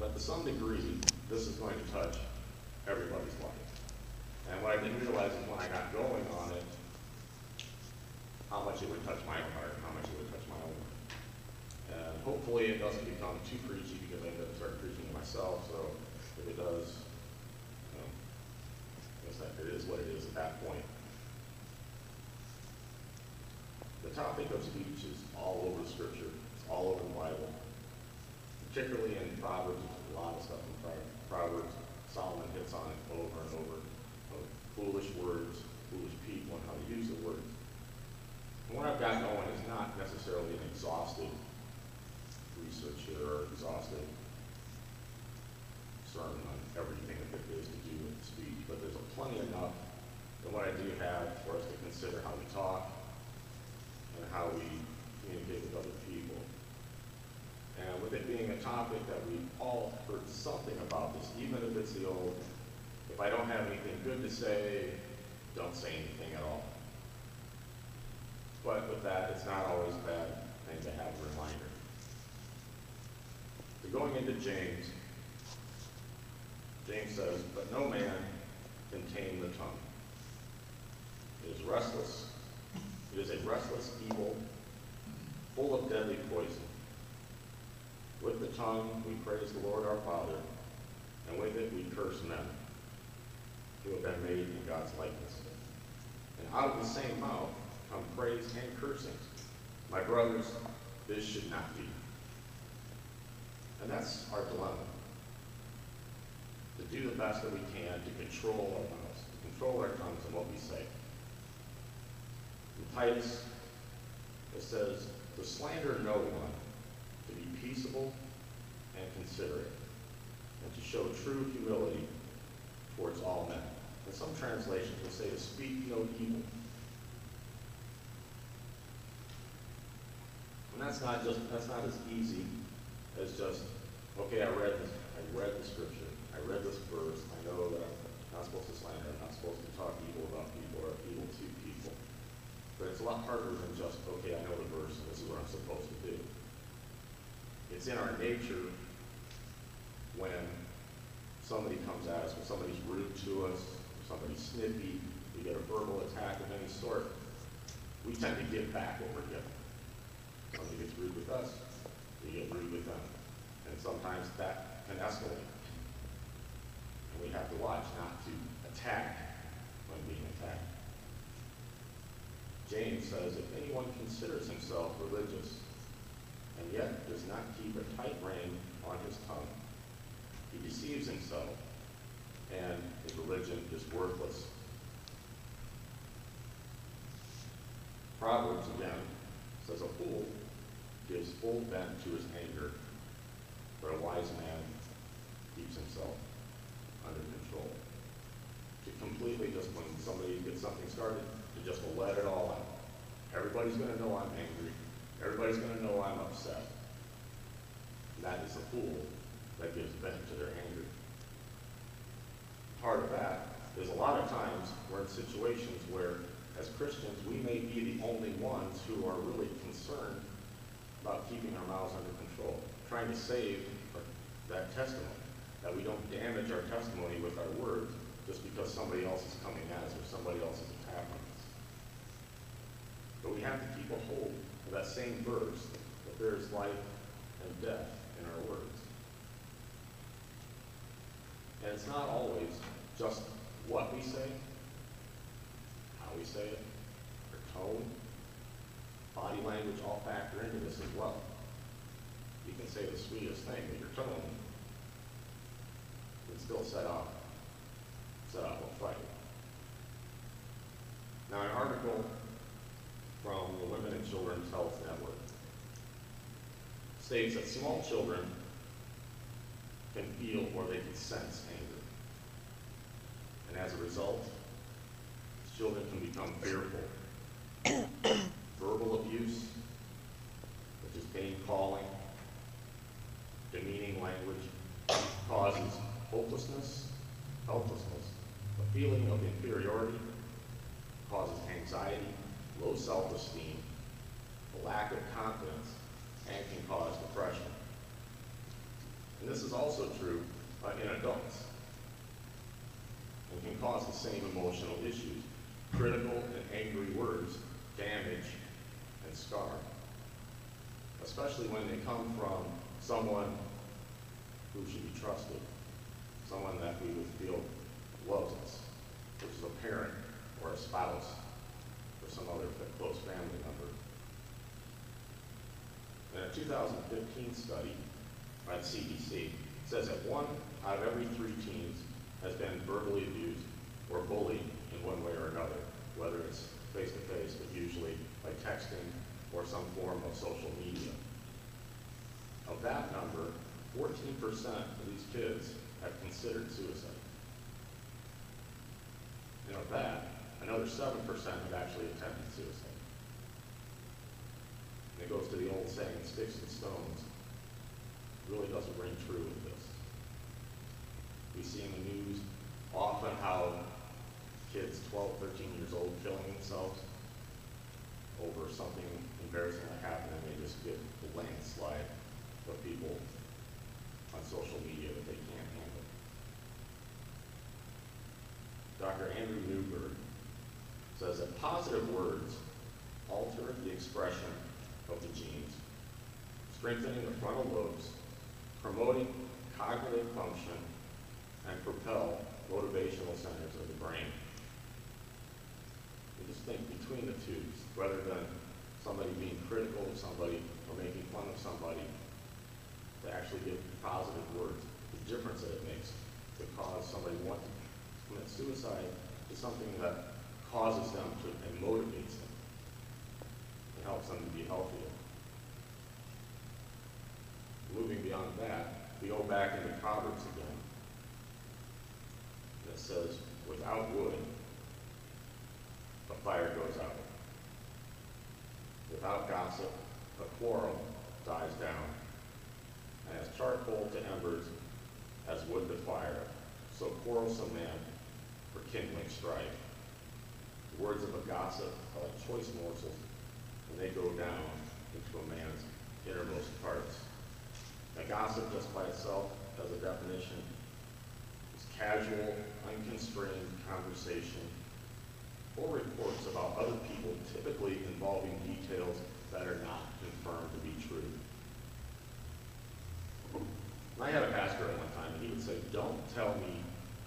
But to some degree, this is going to touch everybody's life. And what I didn't realize is when I got going on it, how much it would touch my heart, how much it would touch my own heart. And hopefully it doesn't become too preachy because I end up start preaching to myself, so if it does, you know, I guess that it is what it is at that point. The topic of speech is all over Scripture, it's all over the Bible. Particularly in Proverbs, a lot of stuff in Pro- Proverbs. Solomon hits on it over and over. of Foolish words, foolish people, and how to use the words. And what I've got going is not necessarily an exhaustive research here or exhaustive sermon on everything that there is to do with speech, but there's a plenty enough in what I do have for us to consider how we talk and how we communicate with other people. And with it being a topic that we've all heard something about this, even if it's the old, if I don't have anything good to say, don't say anything at all. But with that, it's not always a bad thing to have a reminder. So going into James, James says, But no man can tame the tongue. It is restless. It is a restless evil, full of deadly poison. With the tongue we praise the Lord our Father, and with it we curse men who have been made in God's likeness. And out of the same mouth come praise and cursing. My brothers, this should not be. And that's our dilemma. To do the best that we can to control our mouths, to control our tongues and what we say. In Titus, it says, to slander no one, to be peaceable and considerate, and to show true humility towards all men. And some translations will say to speak no evil. And that's not just, that's not as easy as just, okay, I read this, I read the scripture, I read this verse, I know that I'm not supposed to slander, I'm not supposed to talk evil about people or evil to people. But it's a lot harder than just, okay, I know the verse and this is what I'm supposed to do. It's in our nature when somebody comes at us, when somebody's rude to us, when somebody's snippy, we get a verbal attack of any sort, we tend to give back what we're given. Somebody gets rude with us, we get rude with them. And sometimes that can escalate. And we have to watch not to attack when being attacked. James says, if anyone considers himself religious and yet does not keep a tight rein on his tongue, he deceives himself and his religion is worthless. Proverbs again says, a fool gives full vent to his anger, but a wise man keeps himself under control. To completely just, when somebody gets something started, to just let it all out. Everybody's gonna know I'm angry. Everybody's gonna know I'm upset. That is a fool that gives vent to their anger. Part of that is a lot of times we're in situations where, as Christians, we may be the only ones who are really concerned about keeping our mouths under control, trying to save that testimony, that we don't damage our testimony with our words just because somebody else is coming at us or somebody else is attacking us. But we have to keep a hold that same verse that there is life and death in our words. And it's not always just what we say, how we say it, our tone, body language all factor into this as well. You can say the sweetest thing, but your tone can still set off, set off a fight. Now, an article from the Women and Children's Health Network states that small children can feel or they can sense anger. And as a result, children can become fearful. Verbal abuse, such as name calling, demeaning language, causes hopelessness, helplessness, a feeling of inferiority, causes anxiety, low self-esteem, a lack of confidence, and can cause depression. And this is also true uh, in adults. And can cause the same emotional issues. Critical and angry words damage and scar. Especially when they come from someone who should be trusted. Someone that we would feel loves us, which is a parent or a spouse or some other close family member. In a 2015 study by the CDC, says that one out of every three teens has been verbally abused or bullied in one way or another, whether it's face-to-face, but usually by texting or some form of social media. Of that number, 14% of these kids have considered suicide. And of that, another 7% have actually attempted suicide. And it goes to the old saying, sticks and stones really doesn't ring true see in the news often how kids 12, 13 years old killing themselves over something embarrassing that happened and they just get the landslide of people on social media that they can't handle. Dr. Andrew Newberg says that positive words alter the expression of the genes, strengthening the frontal lobes, promoting cognitive function, and propel motivational centers of the brain. You just think between the two, rather than somebody being critical of somebody or making fun of somebody, to actually give positive words, the difference that it makes to cause somebody to want to commit suicide is something that causes them to and motivates them. It helps them to be healthier. Moving beyond that, we go back into Proverbs again. Says, without wood, a fire goes out. Without gossip, a quarrel dies down. And as charcoal to embers, as wood to fire, so quarrelsome men for kindling strife. The words of a gossip are like choice morsels, and they go down into a man's innermost parts. A gossip just by itself, as a definition, casual, unconstrained conversation or reports about other people, typically involving details that are not confirmed to be true. I had a pastor at one time, and he would say, don't tell me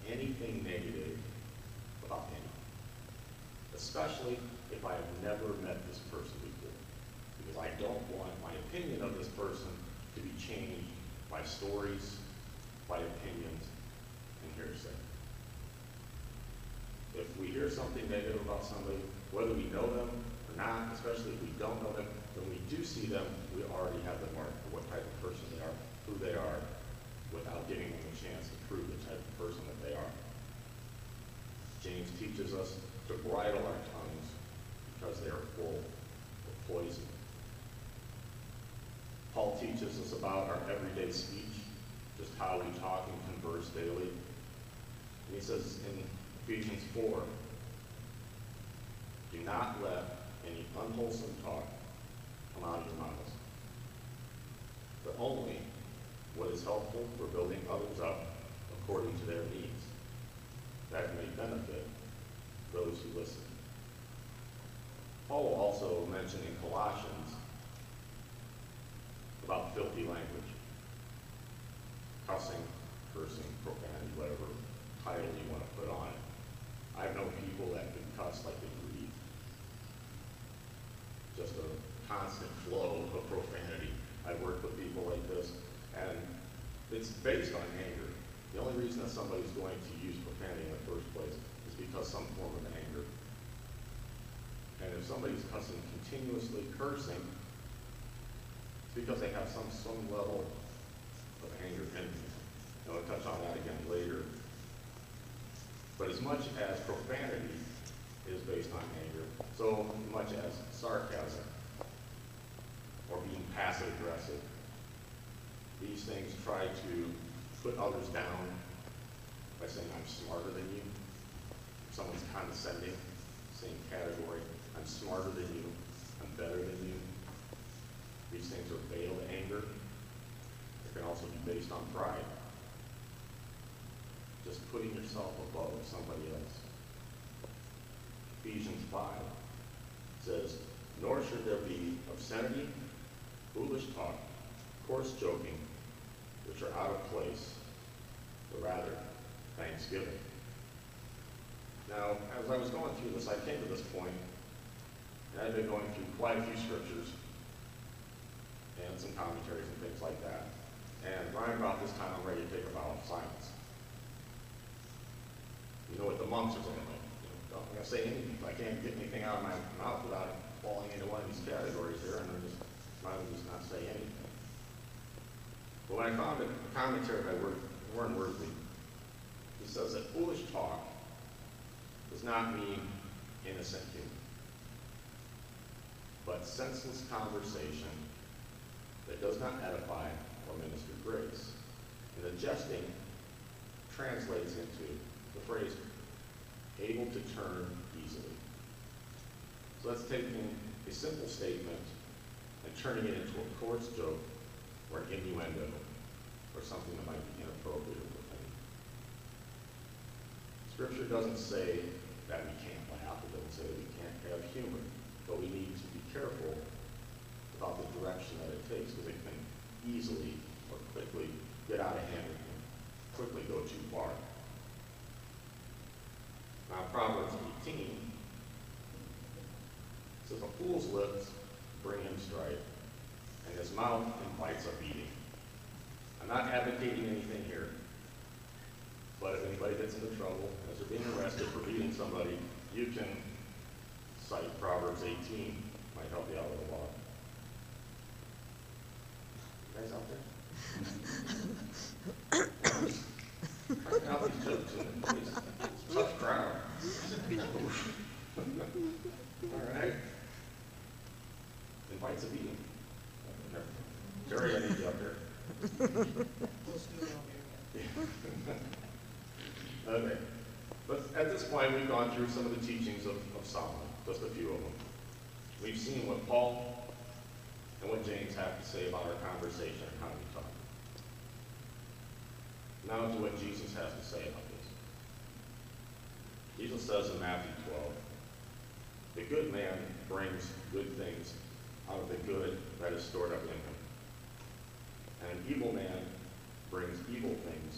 anything negative about anyone, especially if I have never met this person before, because I don't want my opinion of this person to be changed by stories, by opinions, and hearsay. If we something negative about somebody, whether we know them or not, especially if we don't know them, when we do see them, we already have the mark for what type of person they are, who they are, without giving them a chance to prove the type of person that they are. James teaches us to bridle our tongues because they are full of poison. Paul teaches us about our everyday speech, just how we talk and converse daily. And he says in Ephesians 4, do not let any unwholesome talk come out of your mouths, but only what is helpful for building others up according to their needs, that may benefit those who listen. Paul also mentioned in Colossians about filthy language, cussing, cursing, profanity, whatever title you want to put on it. I've known people that can cuss like they breathe. Just a constant flow of profanity. I work with people like this, and it's based on anger. The only reason that somebody's going to use profanity in the first place is because some form of anger. And if somebody's cussing continuously, cursing, it's because they have some, some level of anger in them. And I'll touch on that again later. But as much as profanity is based on anger, so much as sarcasm passive aggressive, these things try to put others down by saying, I'm smarter than you. Someone's condescending, same category, I'm smarter than you, I'm better than you. These things are veiled anger. It can also be based on pride. Just putting yourself above somebody else. Ephesians 5 says, Nor should there be obscenity, foolish talk, coarse joking, which are out of place, but rather thanksgiving. Now, as I was going through this, I came to this point, and I've been going through quite a few scriptures and some commentaries and things like that. And right about this time, I'm ready to take a vow of silence. You know what the monks are saying, like, you know, gonna say anything, I can't get anything out of my mouth without falling into one of these categories here, and I'm just, not say anything. But when I found a commentary by Warren Wiersbe, he says that foolish talk does not mean innocent humor, but senseless conversation that does not edify or minister grace. And the jesting translates into the phrase, able to turn easily. So that's taking a simple statement and turning it into a coarse joke or an innuendo or something that might be inappropriate or profane. Scripture doesn't say that we can't laugh, it doesn't say that we can't have humor, but we need to be careful about the direction that it takes because it can easily or quickly get out of hand and quickly go too far. Now, Proverbs 18 says, A fool's lips bring him strife, and his mouth invites a beating. I'm not advocating anything here, but if anybody gets into trouble as they're being arrested for beating somebody, you can cite Proverbs 18, might help you out with a lot. You guys out there? Trying out these jokes in the place. It's tough crowd. All right. Beating. Jerry, I need you up here. Okay. But at this point, we've gone through some of the teachings of, of Solomon, just a few of them. We've seen what Paul and what James have to say about our conversation and how we talk. Now to what Jesus has to say about this. Jesus says in Matthew 12, the good man brings good things out of the good that is stored up in him. And an evil man brings evil things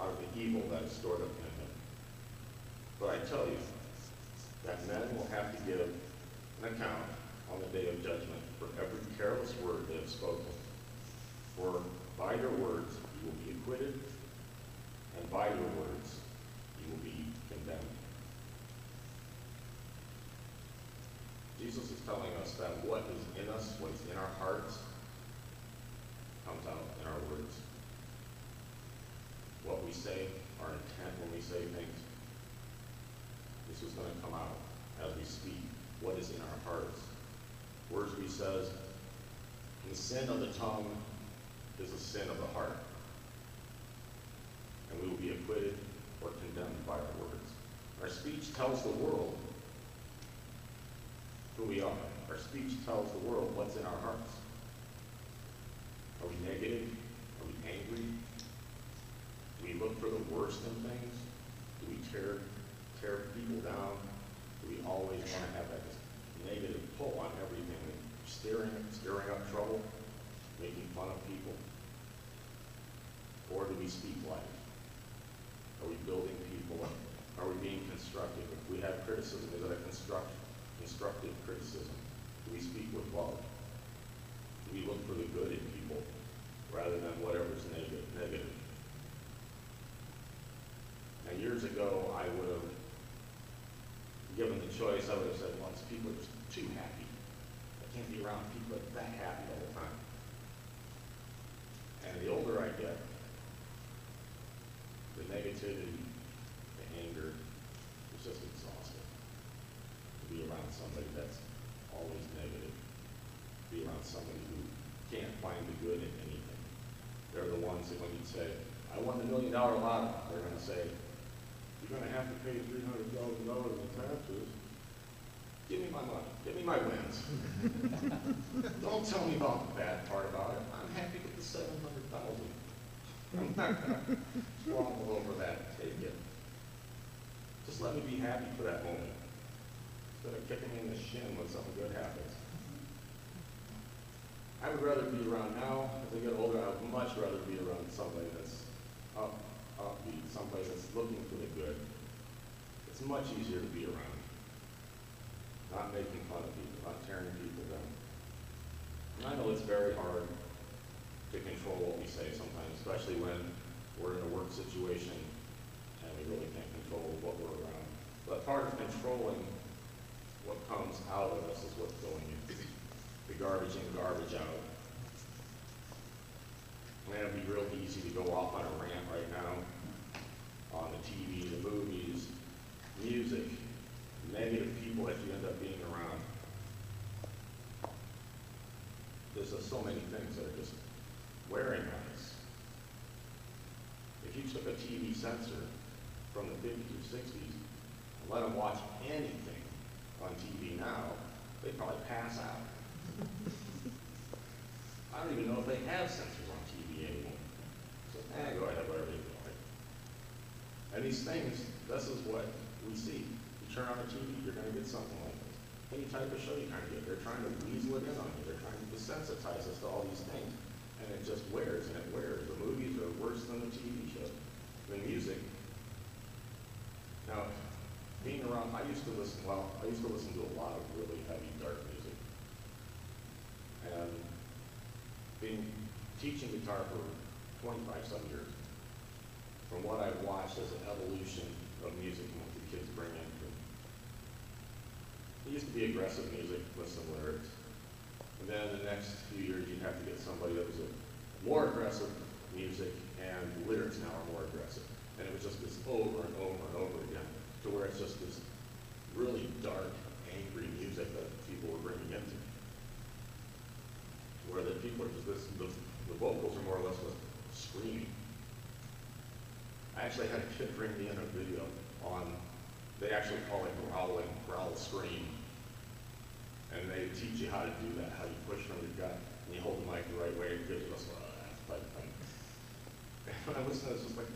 out of the evil that is stored up in him. But I tell you that men will have to give an account on the day of judgment for every careless word they have spoken. For by your words you will be acquitted, and by your words you will be condemned. Jesus is telling us that what is us, what is in our hearts, comes out in our words. What we say, our intent when we say things, this is going to come out as we speak. What is in our hearts? Words we says, the sin of the tongue is the sin of the heart. And we will be acquitted or condemned by our words. Our speech tells the world who we are. Speech tells the world what's in our hearts. Are we negative? Are we angry? Do we look for the worst in things? Do we tear, tear people down? Do we always want to have that negative pull on everything? Stirring, stirring up trouble? Making fun of people? Or do we speak life? Are we building people? Are we being constructive? If we have criticism, is it a construct, constructive criticism? We speak with love? We look for the good in people rather than whatever's negative? negative? Now, years ago, I would have, given the choice, I would have said, these people are just too happy. I can't be around people that are that happy all the time. And the older I get, the negativity, the anger, it's just exhausting. To be around somebody that's around somebody who can't find the good in anything. They're the ones that when you say, I won the million dollar lottery, they're gonna say, you're gonna have to pay three hundred thousand dollars in taxes. Give me my money, give me my wins. Don't tell me about the bad part about it. I'm happy with the seven hundred thousand. I'm not gonna squabble over that, take it. Just let me be happy for that moment, instead of kicking me in the shin when something good happens. I would rather be around now, as I get older, I would much rather be around somebody that's up, upbeat, somebody that's looking for the good. It's much easier to be around. Not making fun of people, not tearing people down. And I know it's very hard to control what we say sometimes, especially when we're in a work situation and we really can't control what we're around. But part of controlling what comes out of us is what's going in. Garbage in, garbage out. Man, it'd be real easy to go off on a rant right now on the TV, the movies, music, negative people that you end up being around. There's just so many things that are just wearing on us. If you took a TV censor from the fifties or sixties and let them watch anything on TV now, they'd probably pass out. I don't even know if they have censors on TV anymore. So, eh, go ahead, whatever you like. And these things, this is what we see. You turn on the TV, you're gonna get something like this. Any type of show you kind of get, they're trying to weasel it in on you, they're trying to desensitize us to all these things. And it just wears and it wears. The movies are worse than the TV shows. The music. Now, being around, I used to listen, well, I used to listen to a lot of really heavy, dark music. And being, teaching guitar for twenty-five some years, from what I've watched as an evolution of music and what the kids bring in. It used to be aggressive music with some lyrics. And then the next few years, you'd have to get somebody that was a more aggressive music, and the lyrics now are more aggressive. And it was just this over and over and over again, to where it's just this really dark, angry music that people were bringing into. Where the people just, this, the, the vocals are more or less just screaming. I actually had a kid bring me in a video on, they actually call it growling, growl scream. And they teach you how to do that, how you push from your gut, and you hold the mic the right way, it gives us uh, a type thing. And when I listen to it's just like,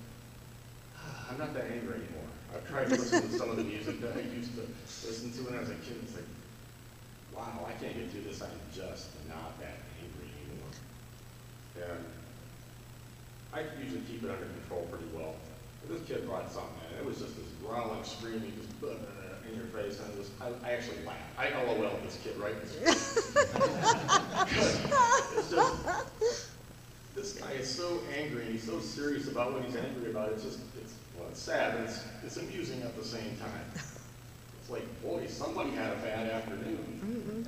I'm not that angry anymore. I've tried to listen to some of the music that I used to listen to when I was a kid, and it's like, wow, I can't get through this, I'm just not that angry anymore. And I usually keep it under control pretty well. But this kid brought something in, it was just this growling, screaming, just uh, in your face, and was, I, I actually laughed. I LOL at this kid, right? It's just, this guy is so angry, and he's so serious about what he's angry about, it's just, it's, well, it's sad, but it's, it's amusing at the same time. It's like, boy, somebody had a bad afternoon.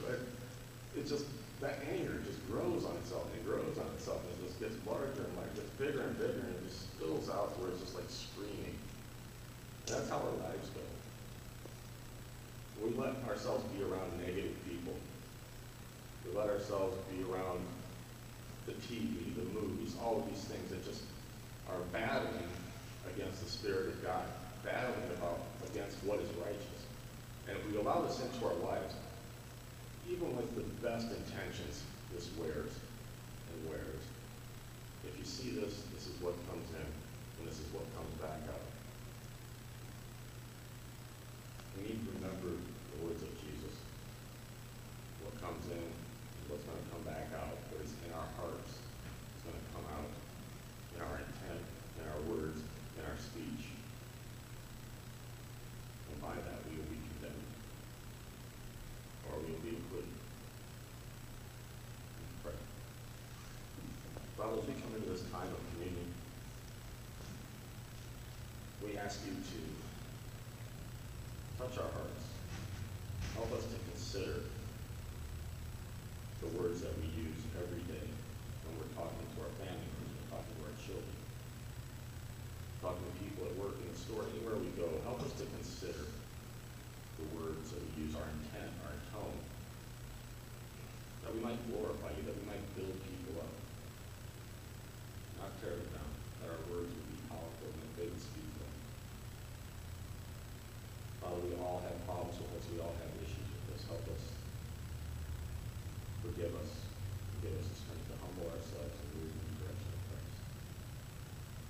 But it just, that anger just grows on itself, and it grows on itself, and it just gets larger and larger, gets bigger and bigger, and it just spills out to where it's just like screaming. And that's how our lives go. We let ourselves be around negative people. We let ourselves be around the TV, the movies, all of these things that just are battling against the Spirit of God, battling about against what is righteous. And if we allow this into our lives, even with the best intentions, this wears and wears. If you see this, this is what comes in, and this is what comes back out. We need to remember the words of Jesus. What comes in is what's going to come back out. What is in our hearts is going to come out in our intent, in our words, in our speech. And by that, we will be condemned. Or we will be acquitted. Let's Pray. We come into this time of communion, we ask you to touch our hearts. Help us to consider give us, give us the strength to humble ourselves and move in the direction of Christ.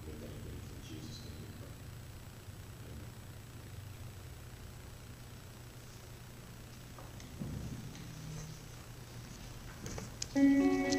We With that, in Jesus' name we pray. Amen. Mm -hmm.